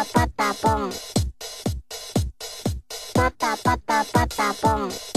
pata pata pom. Pata pata pata pom.